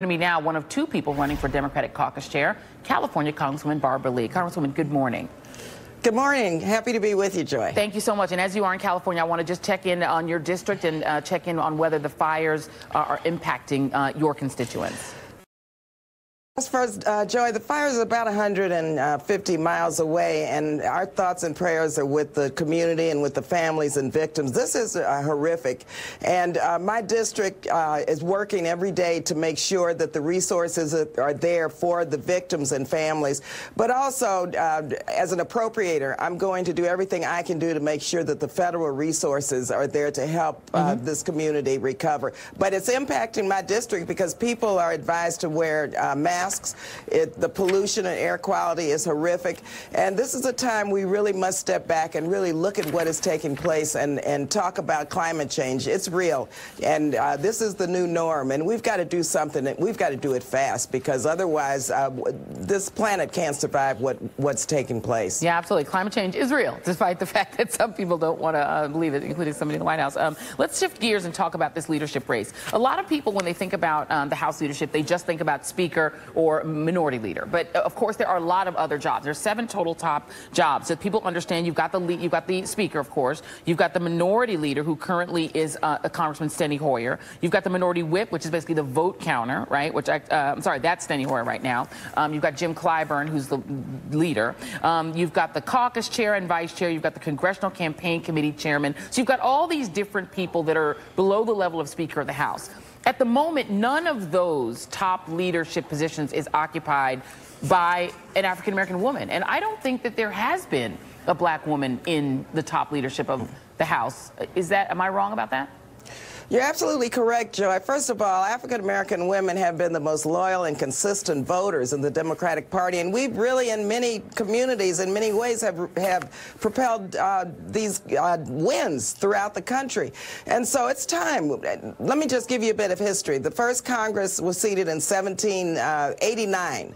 to me now one of two people running for Democratic caucus chair, California Congresswoman Barbara Lee. Congresswoman, good morning. Good morning. Happy to be with you, Joy. Thank you so much. And as you are in California, I want to just check in on your district and uh, check in on whether the fires are, impacting uh, your constituents. First, uh, Joy, the fire is about 150 miles away, and our thoughts and prayers are with the community and with the families and victims. This is uh, horrific, and uh, my district uh, is working every day to make sure that the resources are there for the victims and families. But also, uh, as an appropriator, I'm going to do everything I can do to make sure that the federal resources are there to help mm -hmm. this community recover. But it's impacting my district because people are advised to wear masks masks. It, the pollution and air quality is horrific. And this is a time we really must step back and really look at what is taking place and, and talk about climate change. It's real. And uh, this is the new norm. And we've got to do something. And we've got to do it fast because otherwise uh, this planet can't survive what, what's taking place. Yeah, absolutely. Climate change is real, despite the fact that some people don't want to uh, believe it, including somebody in the White House. Um, let's shift gears and talk about this leadership race. A lot of people, when they think about um, the House leadership, they just think about Speaker or minority leader. But uh, of course, there are a lot of other jobs. There's seven total top jobs. So people understand you've got the lead, you've got the speaker, of course. You've got the minority leader, who currently is uh, a Congressman Steny Hoyer. You've got the minority whip, which is basically the vote counter, right? Which I, uh, I'm sorry, that's Steny Hoyer right now. Um, you've got Jim Clyburn, who's the leader. Um, you've got the caucus chair and vice chair. You've got the congressional campaign committee chairman. So you've got all these different people that are below the level of Speaker of the House. At the moment, none of those top leadership positions is occupied by an African American woman. And I don't think that there has been a black woman in the top leadership of the House. Is that, am I wrong about that? You're absolutely correct, Joy. First of all, African American women have been the most loyal and consistent voters in the Democratic Party, and we've really, in many communities, in many ways, have have propelled uh, these uh, wins throughout the country. And so it's time. Let me just give you a bit of history. The first Congress was seated in 1789.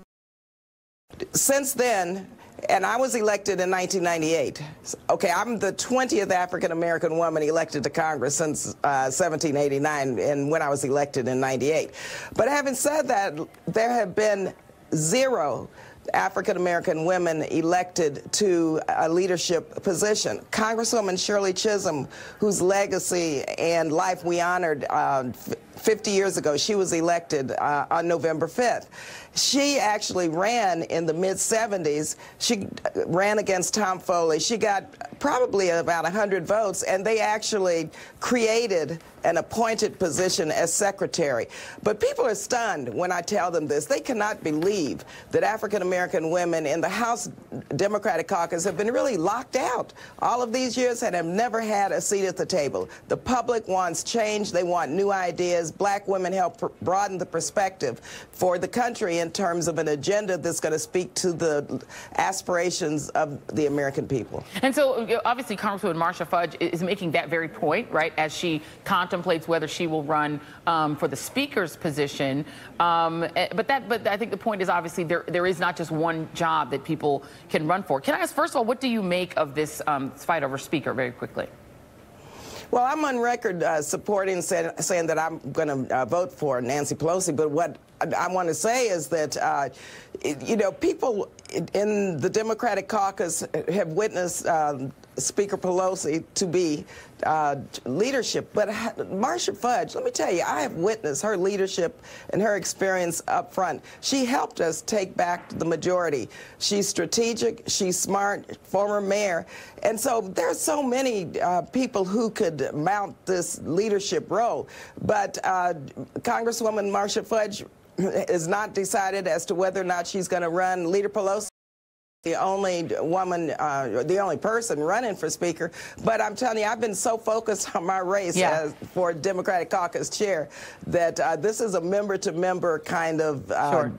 Since then, and I was elected in 1998. Okay, I'm the 20th African American woman elected to Congress since uh, 1789 and when I was elected in 98. But having said that, there have been zero African American women elected to a leadership position. Congresswoman Shirley Chisholm, whose legacy and life we honored uh, 50 years ago, she was elected uh, on November 5th. She actually ran in the mid 70s. She ran against Tom Foley. She got probably about 100 votes, and they actually created an appointed position as secretary. But people are stunned when I tell them this. They cannot believe that African American women in the House Democratic caucus have been really locked out all of these years and have never had a seat at the table. The public wants change. They want new ideas. Black women help broaden the perspective for the country in terms of an agenda that's going to speak to the aspirations of the American people. And so, obviously, Congresswoman Marcia Fudge is making that very point, right, as she contemplates whether she will run um, for the Speaker's position. Um, eh, but that, but I think the point is obviously there there is not just one job that people can run for. Can I ask, first of all, what do you make of this um, fight over Speaker very quickly? Well, I'm on record uh, supporting say, saying that I'm going to uh, vote for Nancy Pelosi, but what I, want to say is that, uh, you know, people in the Democratic caucus have witnessed um, Speaker Pelosi to be uh, leadership. But Marcia Fudge, let me tell you, I have witnessed her leadership and her experience up front. She helped us take back the majority. She's strategic, she's smart, former mayor. And so there's so many uh, people who could mount this leadership role. But uh, Congresswoman Marcia Fudge is not decided as to whether or not she's going to run. Leader Pelosi the only woman, uh, the only person running for speaker. But I'm telling you, I've been so focused on my race yeah. as, for Democratic caucus chair that uh, this is a member-to-member kind of uh, sure.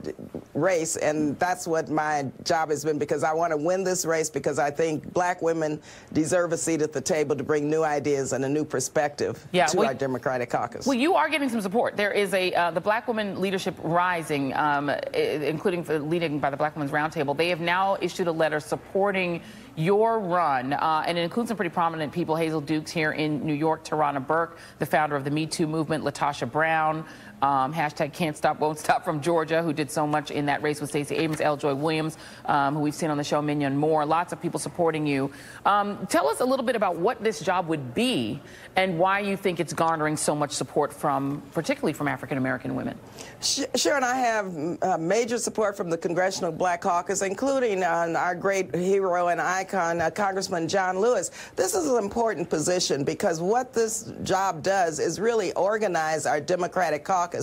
Race, and that's what my job has been because I want to win this race because I think black women deserve a seat at the table to bring new ideas and a new perspective yeah, to well, our Democratic caucus. Well, you are getting some support. There is a uh, the Black Women Leadership Rising, um, including leading by the Black Women's Roundtable. They have now issued issued a letter supporting your run, uh, and it includes some pretty prominent people. Hazel Dukes here in New York, Tarana Burke, the founder of the Me Too movement, Latasha Brown, Um, hashtag can't stop, won't stop from Georgia, who did so much in that race with Stacey Abrams, L. Joy Williams, um, who we've seen on the show, Minyon Moore, Lots of people supporting you. Um, tell us a little bit about what this job would be and why you think it's garnering so much support from, particularly from African American women. Sure, and I have uh, major support from the Congressional Black Caucus, including uh, our great hero and icon, uh, Congressman John Lewis. This is an important position because what this job does is really organize our Democratic caucus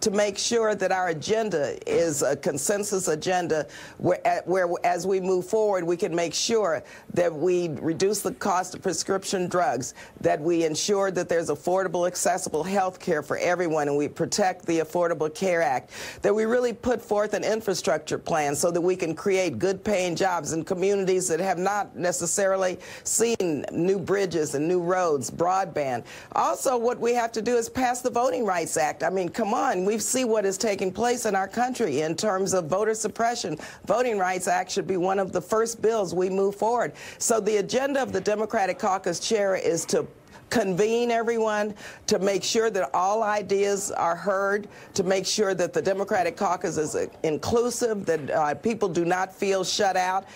to make sure that our agenda is a consensus agenda where, where as we move forward, we can make sure that we reduce the cost of prescription drugs, that we ensure that there's affordable, accessible health care for everyone, and we protect the Affordable Care Act, that we really put forth an infrastructure plan so that we can create good paying jobs in communities that have not necessarily seen new bridges and new roads, broadband. Also, what we have to do is pass the Voting Rights Act. I mean, come on, we see what is taking place in our country in terms of voter suppression. Voting Rights Act should be one of the first bills we move forward. So the agenda of the Democratic caucus chair is to convene everyone to make sure that all ideas are heard, to make sure that the Democratic caucus is inclusive, that uh, people do not feel shut out,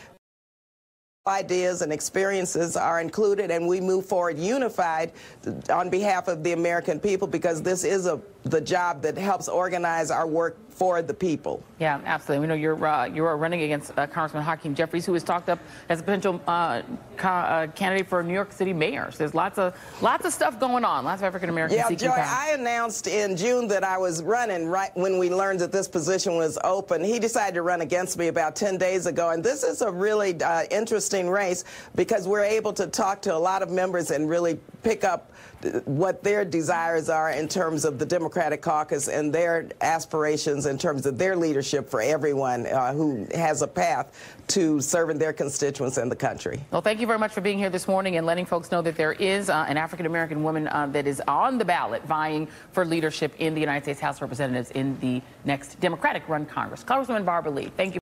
ideas and experiences are included and we move forward unified on behalf of the American people because this is a the job that helps organize our work for the people. Yeah, absolutely. We know you're uh, you're running against uh, Congressman Hakeem Jeffries, who has talked up as a potential uh, uh, candidate for New York City mayor. So there's lots of lots of stuff going on. Lots of African Americans. Yeah, Joy. Power. I announced in June that I was running right when we learned that this position was open. He decided to run against me about 10 days ago, and this is a really uh, interesting race because we're able to talk to a lot of members and really pick up what their desires are in terms of the Democratic caucus and their aspirations in terms of their leadership for everyone uh, who has a path to serving their constituents in the country. Well, thank you very much for being here this morning and letting folks know that there is uh, an African American woman uh, that is on the ballot vying for leadership in the United States House of Representatives in the next Democratic run Congress. Congresswoman Barbara Lee, thank you.